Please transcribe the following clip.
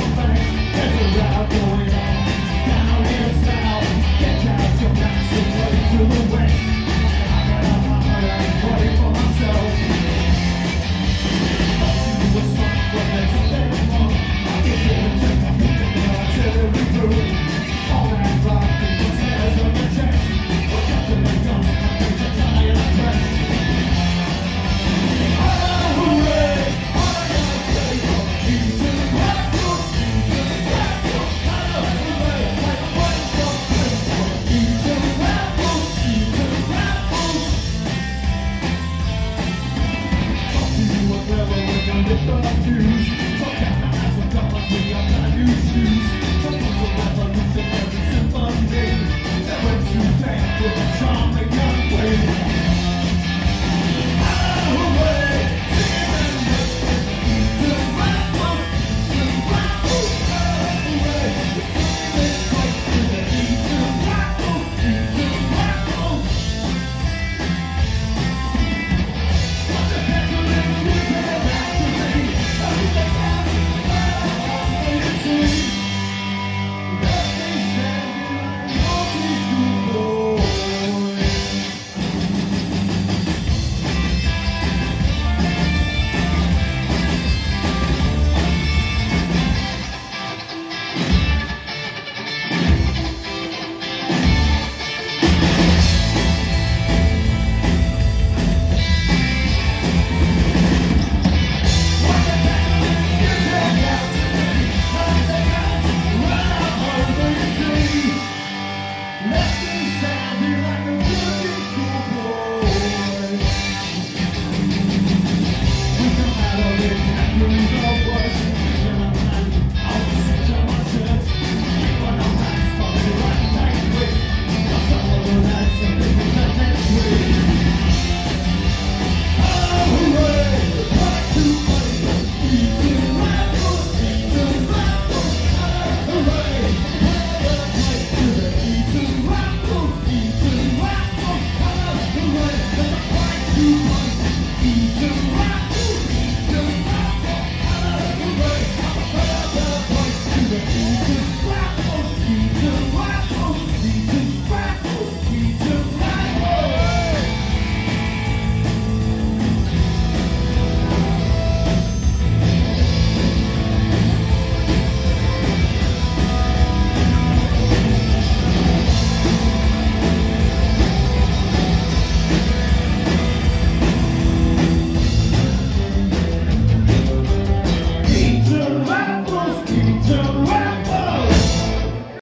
Cause we're out going